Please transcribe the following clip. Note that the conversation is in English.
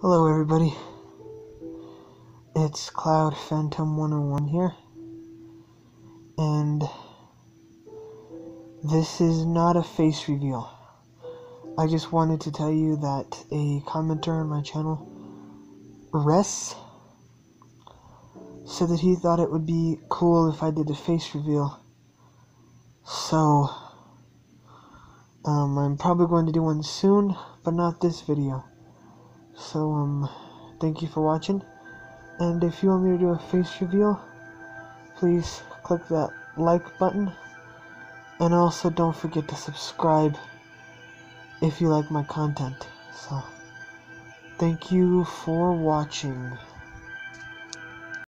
Hello everybody, it's Cloud Phantom 101 here, and this is not a face reveal. I just wanted to tell you that a commenter on my channel, Ress, said that he thought it would be cool if I did a face reveal. So, um, I'm probably going to do one soon, but not this video. So, um, thank you for watching. And if you want me to do a face reveal, please click that like button. And also don't forget to subscribe if you like my content. So, thank you for watching.